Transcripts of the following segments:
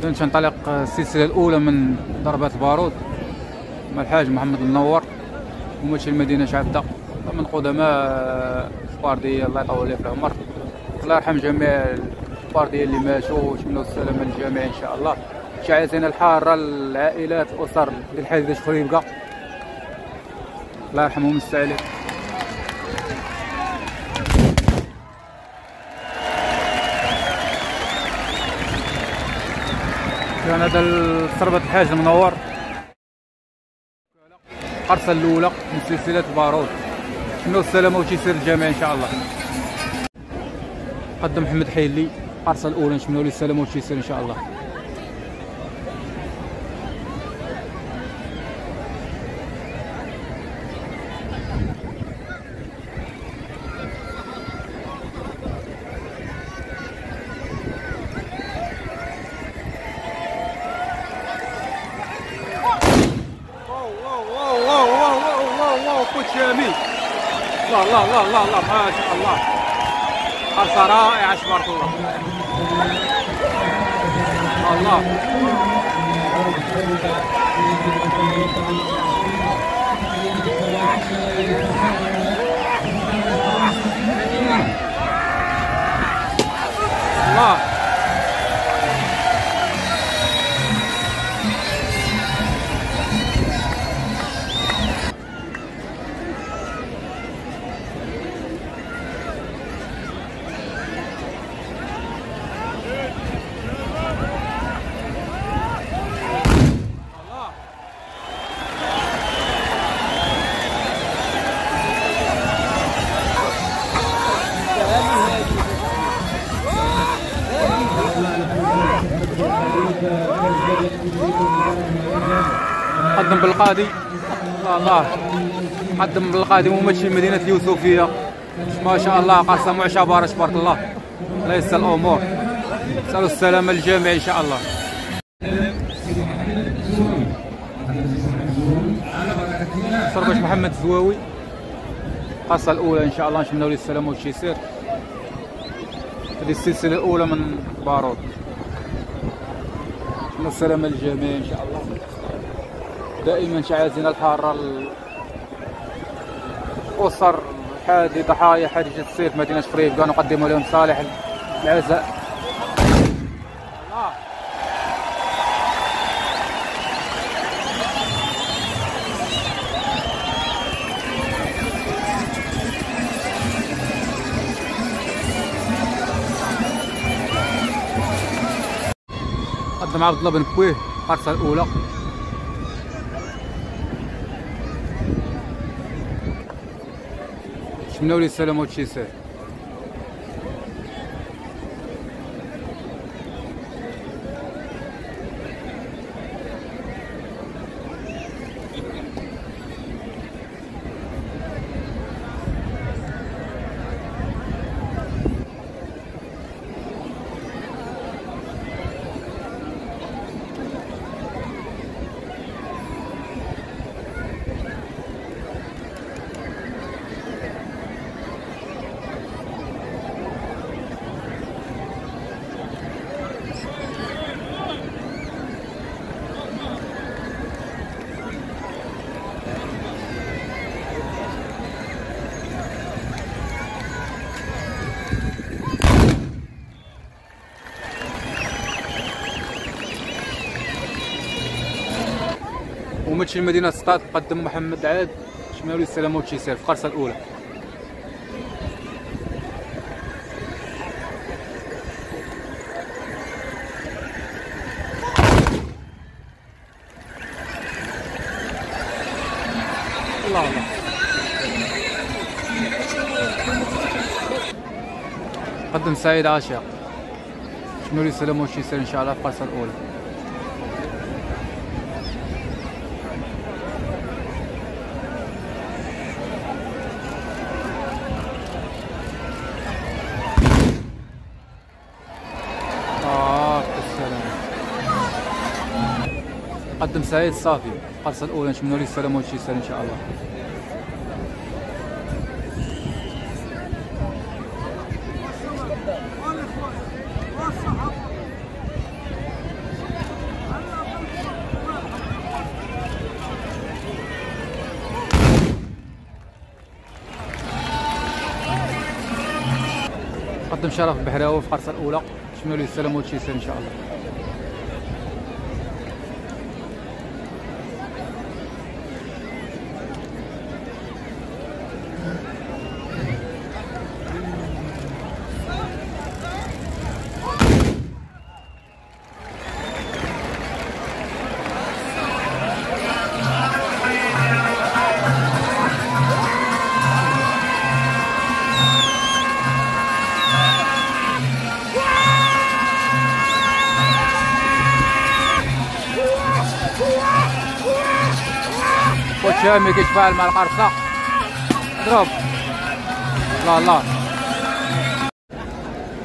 إذن تنطلق السلسلة الأولى من ضربات البارود مع الحاج محمد المنور ممثل مدينة عبدة من قدماء الفاردية الله يطول ليه في العمر. الله يرحم جميع الفاردية اللي ماتوا ويتمنوا السلامة للجميع إن شاء الله. شعيتنا الحارة العائلات الأسر للحديث خريبكا الله يرحمهم السعيد كان هذا صربة الحاج المنور. القرصة الأولى من سلسلة بارود شنو السلامة وتيسير الجميع إن شاء الله. قدم محمد حيلي القرصة الأولى نشملوا له السلامة وتيسير إن شاء الله شامي الله الله الله الله الله ما شاء الله. حرصة رائعة تبارك الله. الله. قدم بالقاضي. الله. قدم بالقاضي ممثل مدينة اليوسفية ما شاء الله قرصة معشبرة تبارك الله الله. يسر الأمور. نسألوا السلامة للجميع إن شاء الله. صربش محمد الزواوي القرصة الأولى إن شاء الله نشملوا له السلامة والتيسير هذه السلسلة الأولى من بارود نشملوا السلامة للجميع إن شاء الله دائما شعازنا الحارة. الأسر حادي ضحايا حادثة السيف مدينة شفريف كانوا نقدموا لهم صالح العزاء. قدم عبد الله بن بويه القرصة الأولى. شمنوا لي السلامة وتشيسير ممثل مدينة سطات قدم محمد عاد شمالي السلامة وتشيسير في القرصة الأولى. الله الله. قدم سعيد عاشق. شمالي السلامة وتشيسير إن شاء الله في القرصة الأولى. سعيد صافي. القرصه الأولى نتمنوا ليه السلامه وشي سهل إن شاء الله. قدم شرف بحراوي في القرصه الأولى. نتمنوا ليه السلامه وشي سهل إن شاء الله. وشامي كيتفاعل مع القرصة. ضرب لا لا.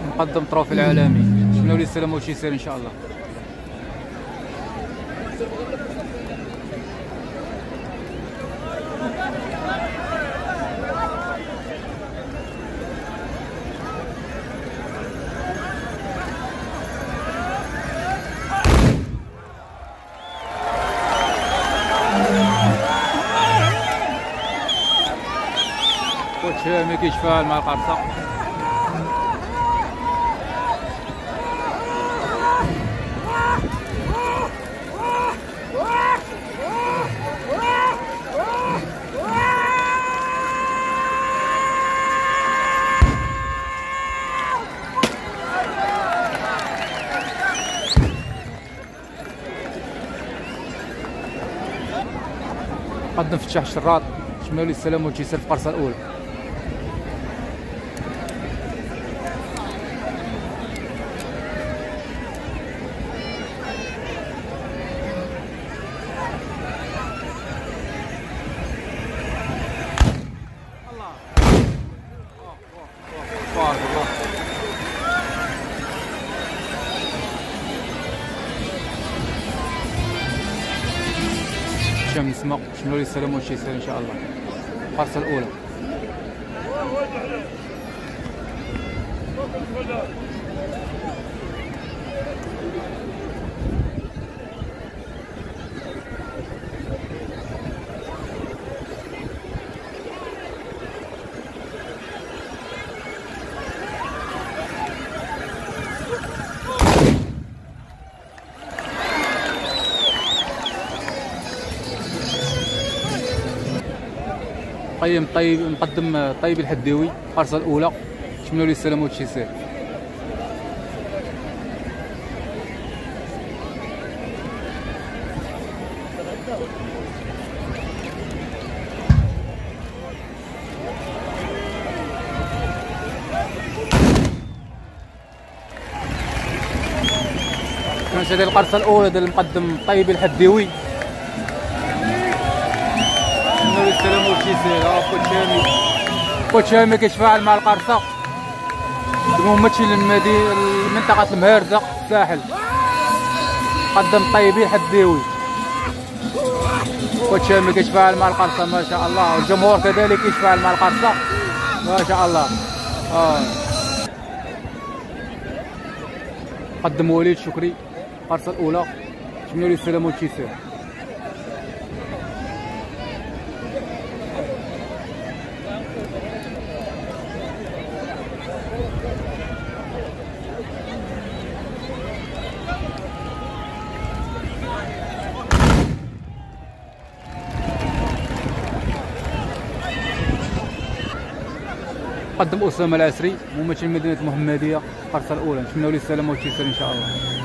مقدم طروفي العالمي شنو لي السلام والتيسير إن شاء الله. وشامي كيتفاعل مع القرصة. قدم فتاح الشراط شمالي السلام والتيسير في القرصة الأولى. لي السلام والتيسير إن شاء الله. القرصه الأولى. قيم طيب مقدم طيب الحديوي القرصه الأولى. شملوا لي السلام والتيسير كانت هذه القرصه الأولى ديال المقدم طيب الحديوي. السلام والتيسير ها كوتشامي كوتشامي كيتفاعل مع القرصة. ممثل المدينة منطقه المهارزه الساحل قدم طيبي الحديوي كوتشامي كيتفاعل مع القرصة ما شاء الله. والجمهور كذلك يتفاعل مع القرصة. ما شاء الله. آه. قدم وليد شكري القرصة الأولى. شملوا لي السلام والتيسير قدم اسامه العسري ممثل مدينة المحمديه القرصه الأولى. نتمنوا ليه السلامة والتيسير إن شاء الله.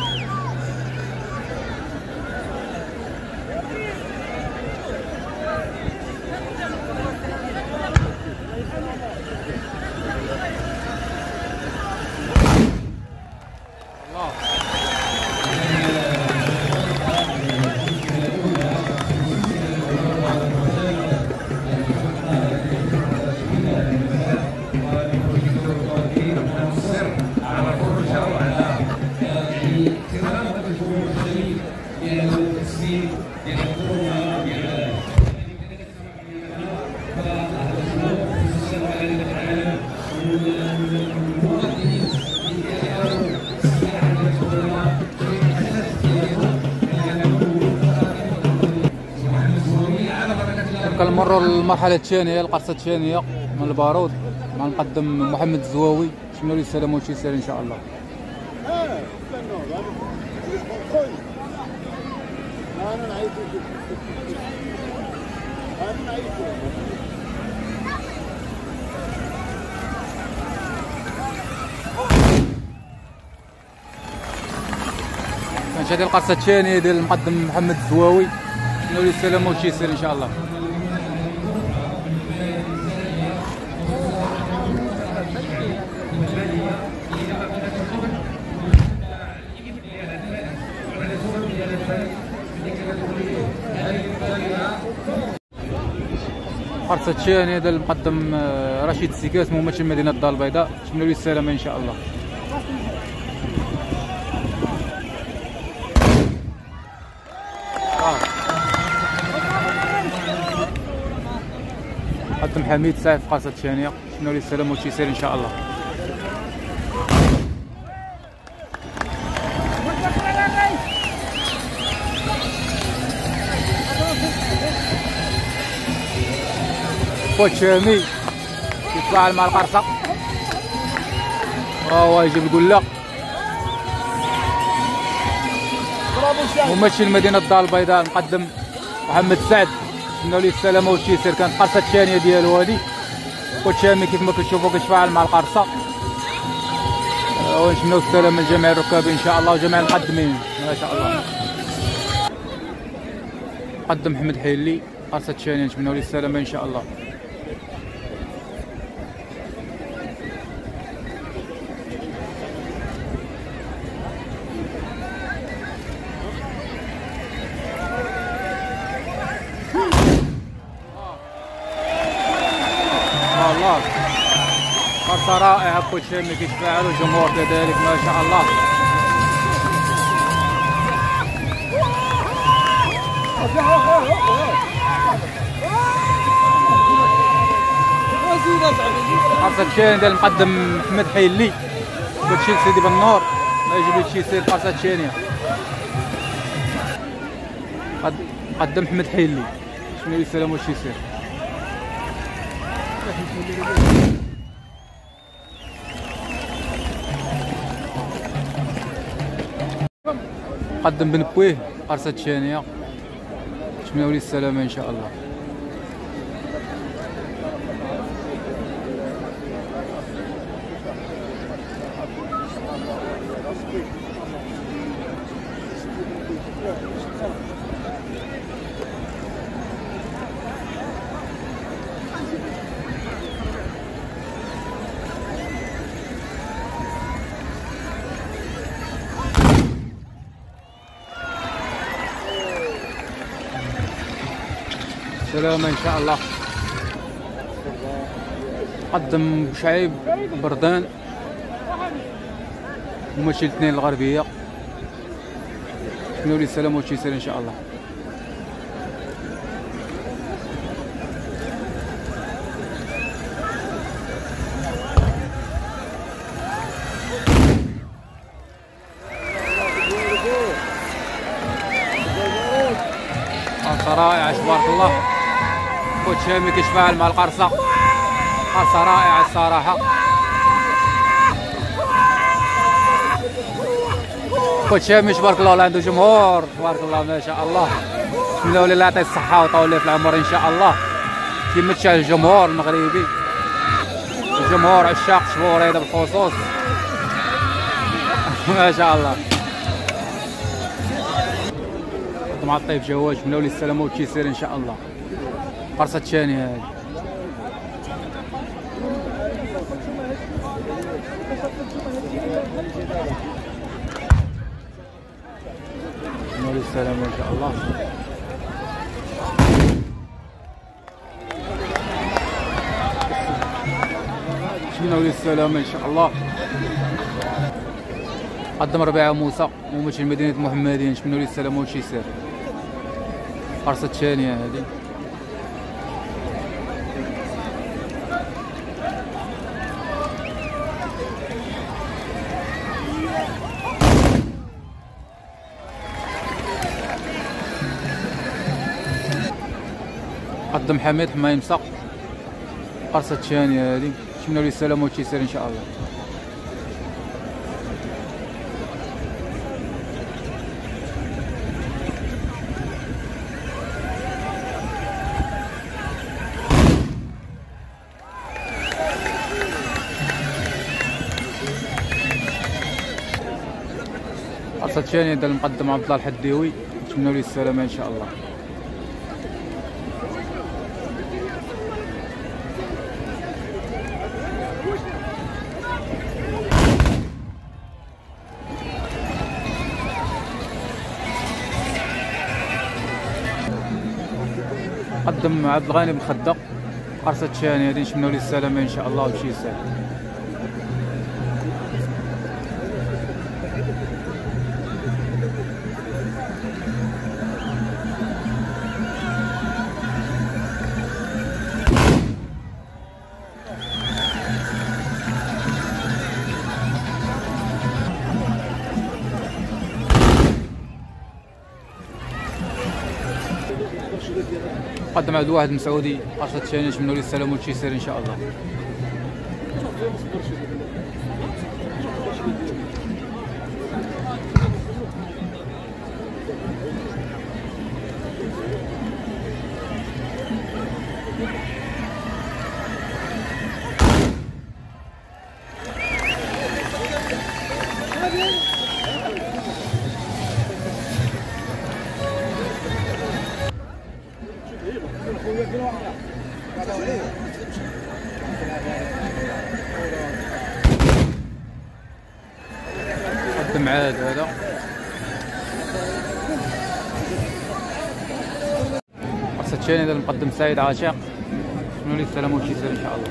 كنمروا للمرحلة الثانية القرصة الثانية من البارود. مع المقدم محمد الزواوي. نتمنوا ليه السلامه وتيسير إن شاء الله. كانت هذه القصة الثانية ديال المقدم محمد الزواوي. نتمنوا ليه السلامه وتيسير إن شاء الله. القرصة الثانية ديال المقدم آه، رشيد السكاس ممثل مدينة الدار البيضاء. نتمنوا ليه السلامة إن شاء الله. مقدم حميد سعيد في القرصة الثانية نتمنوا ليه السلامة والتيسير إن شاء الله. خوت شامي يتفاعل مع القرصة هو يجيب القلة ممثل مدينة الدار البيضاء المقدم محمد سعد. نتمنوا ليه السلامة والتيسير كانت القرصة الثانية ديالو هادي. خوت شامي كيف ما كتشوفوا كيتفاعل مع القرصة آه، ونتمنوا السلامة لجميع الركاب إن شاء الله وجميع المقدمين. ما شاء الله. مقدم محمد حيلي قرصة الثانية. نتمنوا ليه السلامة إن شاء الله. رائعة كل شيء اللي كيتفاعل والجمهور كذلك ما شاء الله. فرصة الثانية ديال المقدم محمد حيلي كلشي سيدي بالنور ما يجيب لي شي سير الثانية قد قدم محمد حيلي شنو يسلم وش يصير؟ قدم بن بويه قرصة الثانية تمنوا لي السلامة إن شاء الله. سلامة إن شاء الله. قدم شعيب بردان. ممثل الاثنين الغربية. شنو لي السلام وش يصير إن شاء الله. شامي كيتفاعل مع القرصة قرصة رائعة الصراحة. خوت شامي تبارك الله عنده جمهور تبارك الله ما شاء الله. ليه الله يعطيه الصحة ويطول في العمر إن شاء الله. كيما تشاهد الجمهور المغربي. الجمهور عشاق شبور هذا بالخصوص. ما شاء الله. مع الطيب جواج نتمنوا ليه السلامة والتيسير إن شاء الله. قرصة الثانية هذه ليه السلامة إن شاء الله ليه السلامة إن شاء الله قدم ربيعة موسى ممثل مدينة محمدين نتمنوا ليه السلامة والتيسير قرصة الثانية هذه حميد حما يمسى قرصة الثانية هادي. نتمنى ليه السلامة والتيسير إن شاء الله. قرصة الثانية ديال المقدم عبد الله الحديوي. نتمنى ليه السلامة إن شاء الله. قدم عبد الغني بن خدق قرصة الثانية هذه نتمنوا ليه السلامة إن شاء الله وشي يسهل قدم عبد الواحد مسعودي قرصة الثانية نتمنوا ليه السلامة وشي يسير إن شاء الله. قرصة الثانية هذا المقدم سعيد عاشق ليه السلامة وشي يسير إن شاء الله.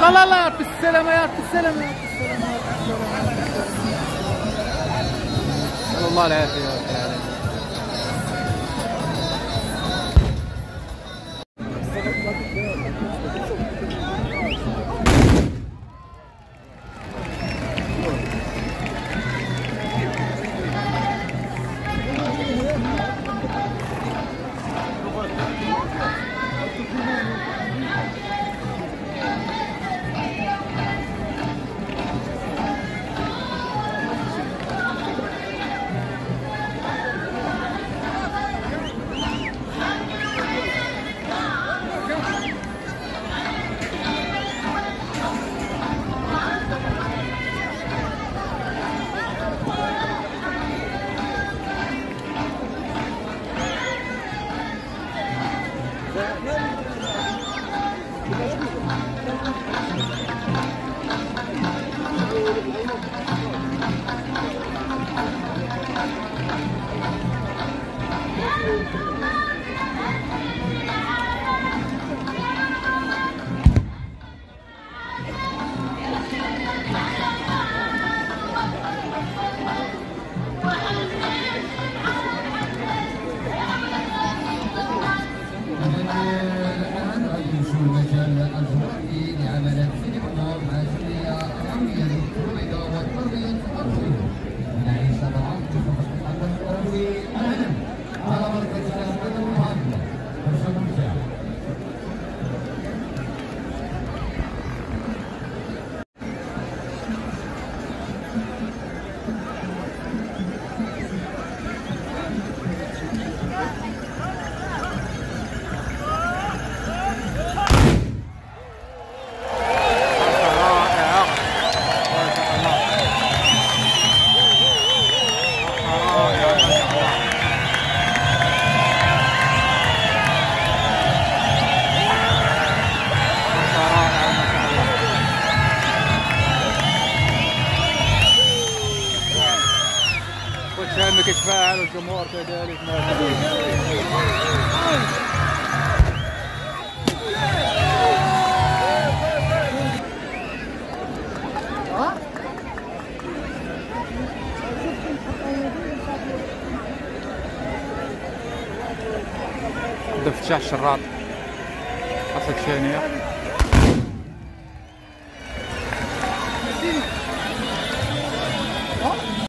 لا لا لا بالسلامة يا بالسلامة يا بالسلامة نسأل الله العافية يا رب يتفاعل والجمهور كذلك عبد الفتاح الشراط قصة ثانية